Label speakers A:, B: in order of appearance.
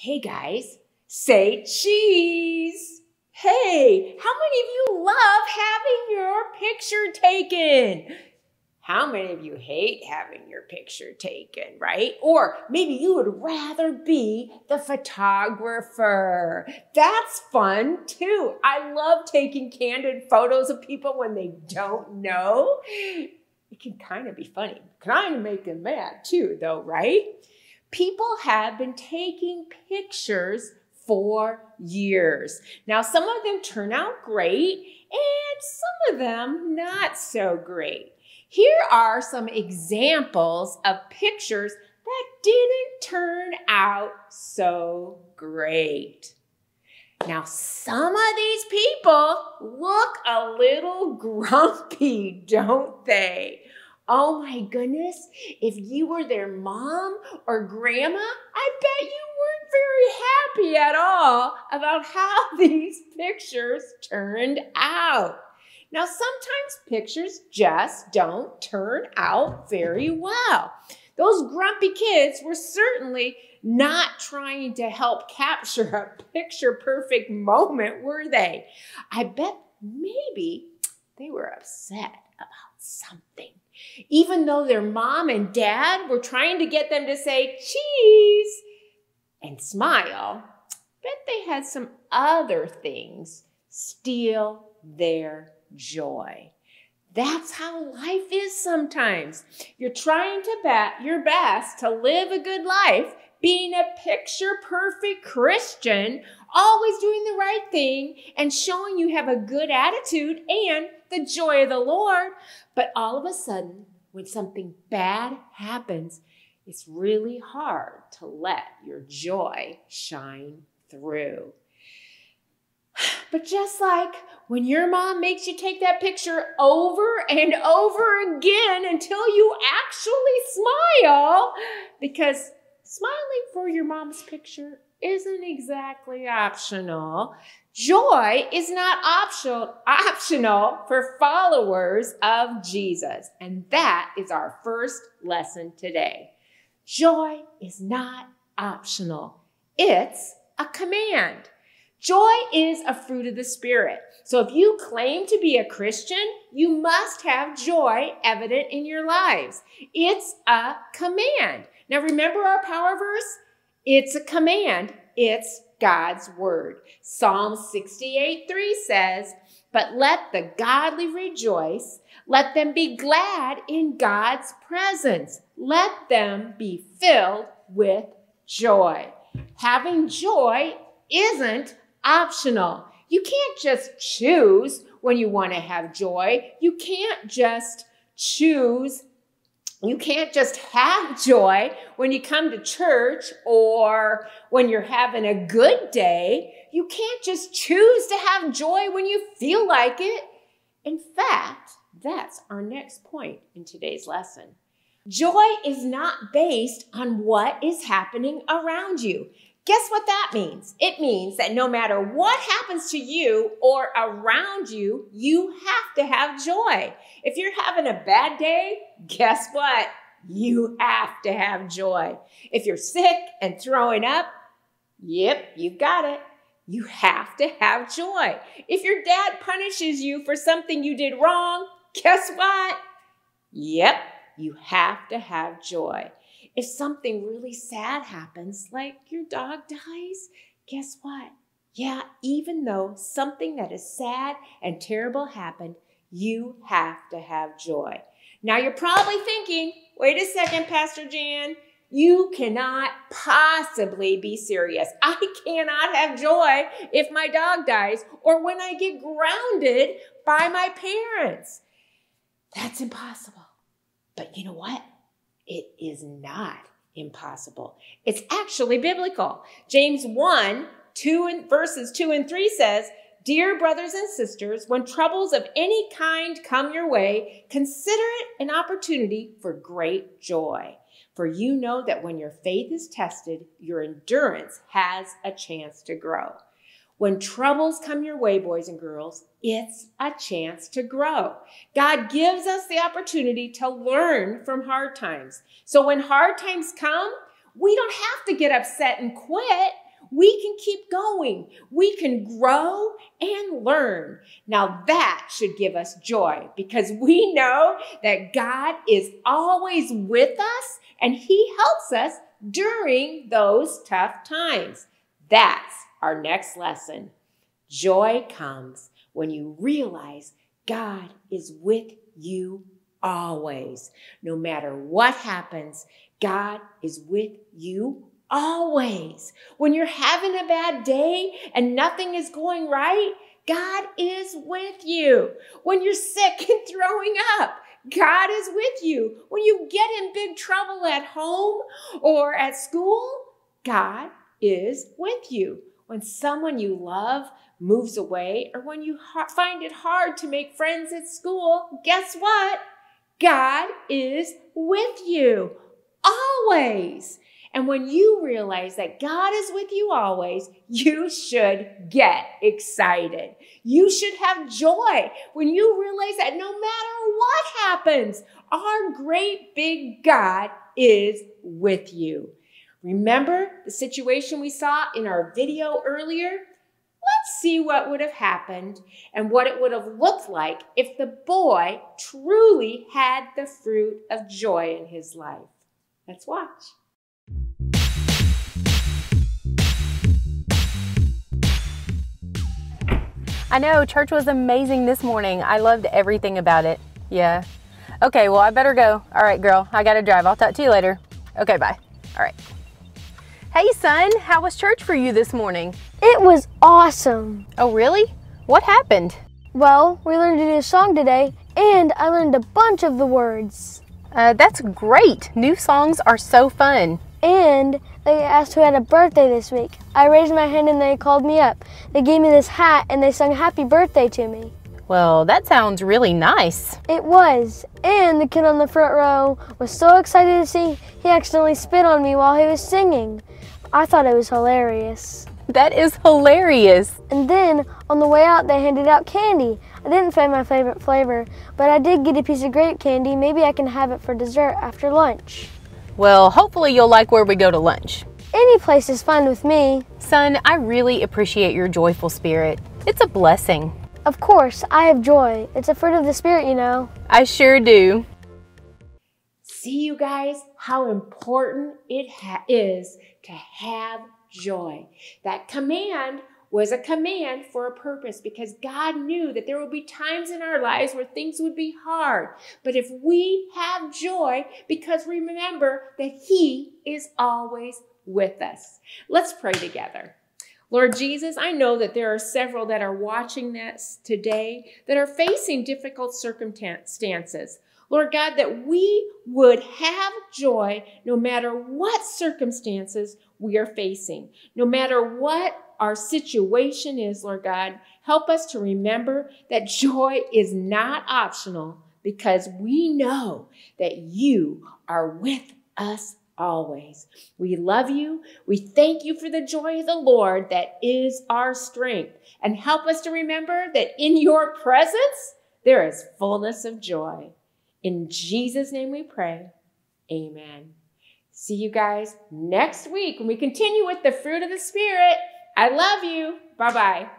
A: Hey guys, say cheese. Hey, how many of you love having your picture taken? How many of you hate having your picture taken, right? Or maybe you would rather be the photographer. That's fun too. I love taking candid photos of people when they don't know. It can kind of be funny, kind of make them mad too, though, right? People have been taking pictures for years. Now, some of them turn out great and some of them not so great. Here are some examples of pictures that didn't turn out so great. Now, some of these people look a little grumpy, don't they? Oh my goodness, if you were their mom or grandma, I bet you weren't very happy at all about how these pictures turned out. Now, sometimes pictures just don't turn out very well. Those grumpy kids were certainly not trying to help capture a picture perfect moment, were they? I bet maybe they were upset about something. Even though their mom and dad were trying to get them to say cheese and smile, bet they had some other things steal their joy. That's how life is sometimes. You're trying to bet your best to live a good life, being a picture perfect Christian, always doing the right thing and showing you have a good attitude and the joy of the Lord. But all of a sudden, when something bad happens, it's really hard to let your joy shine through. But just like when your mom makes you take that picture over and over again until you actually smile, because smiling for your mom's picture isn't exactly optional. Joy is not optional, optional for followers of Jesus. And that is our first lesson today. Joy is not optional. It's a command. Joy is a fruit of the Spirit. So if you claim to be a Christian, you must have joy evident in your lives. It's a command. Now remember our power verse? It's a command. It's God's word. Psalm 68 3 says, But let the godly rejoice. Let them be glad in God's presence. Let them be filled with joy. Having joy isn't optional. You can't just choose when you want to have joy. You can't just choose. You can't just have joy when you come to church or when you're having a good day. You can't just choose to have joy when you feel like it. In fact, that's our next point in today's lesson. Joy is not based on what is happening around you. Guess what that means? It means that no matter what happens to you or around you, you have to have joy. If you're having a bad day, guess what? You have to have joy. If you're sick and throwing up, yep, you've got it. You have to have joy. If your dad punishes you for something you did wrong, guess what? Yep, you have to have joy. If something really sad happens, like your dog dies, guess what? Yeah, even though something that is sad and terrible happened, you have to have joy. Now you're probably thinking, wait a second, Pastor Jan, you cannot possibly be serious. I cannot have joy if my dog dies or when I get grounded by my parents. That's impossible. But you know what? It is not impossible. It's actually biblical. James 1, 2 and verses 2 and 3 says, Dear brothers and sisters, when troubles of any kind come your way, consider it an opportunity for great joy. For you know that when your faith is tested, your endurance has a chance to grow. When troubles come your way, boys and girls, it's a chance to grow. God gives us the opportunity to learn from hard times. So when hard times come, we don't have to get upset and quit. we can keep going. We can grow and learn. Now that should give us joy because we know that God is always with us and he helps us during those tough times. That's our next lesson. Joy comes when you realize God is with you always. No matter what happens, God is with you always. When you're having a bad day and nothing is going right, God is with you. When you're sick and throwing up, God is with you. When you get in big trouble at home or at school, God is with you. When someone you love moves away or when you find it hard to make friends at school, guess what? God is with you always. And when you realize that God is with you always, you should get excited. You should have joy when you realize that no matter what happens, our great big God is with you. Remember the situation we saw in our video earlier? Let's see what would have happened and what it would have looked like if the boy truly had the fruit of joy in his life. Let's watch.
B: I know, church was amazing this morning. I loved everything about it. Yeah. Okay, well, I better go. All right, girl, I gotta drive. I'll talk to you later. Okay, bye. All right. Hey, son, how was church for you this morning?
C: It was awesome.
B: Oh, really? What happened?
C: Well, we learned a new song today, and I learned a bunch of the words.
B: Uh, that's great. New songs are so fun.
C: And they asked who had a birthday this week. I raised my hand and they called me up. They gave me this hat and they sung happy birthday to me.
B: Well, that sounds really nice.
C: It was. And the kid on the front row was so excited to see he accidentally spit on me while he was singing. I thought it was hilarious.
B: That is hilarious.
C: And then on the way out, they handed out candy. I didn't find my favorite flavor, but I did get a piece of grape candy. Maybe I can have it for dessert after lunch.
B: Well, hopefully you'll like where we go to lunch.
C: Any place is fine with me.
B: Son, I really appreciate your joyful spirit. It's a blessing.
C: Of course, I have joy. It's a fruit of the Spirit, you know.
B: I sure do.
A: See, you guys, how important it ha- is to have joy. That command was a command for a purpose because God knew that there would be times in our lives where things would be hard. But if we have joy, because remember that He is always with us. Let's pray together. Lord Jesus, I know that there are several that are watching this today that are facing difficult circumstances. Lord God, that we would have joy no matter what circumstances we are facing, no matter what our situation is, Lord God. Help us to remember that joy is not optional because we know that you are with us always. We love you. We thank you for the joy of the Lord that is our strength. And help us to remember that in your presence, there is fullness of joy. In Jesus' name we pray. Amen. See you guys next week when we continue with the fruit of the Spirit. I love you. Bye bye.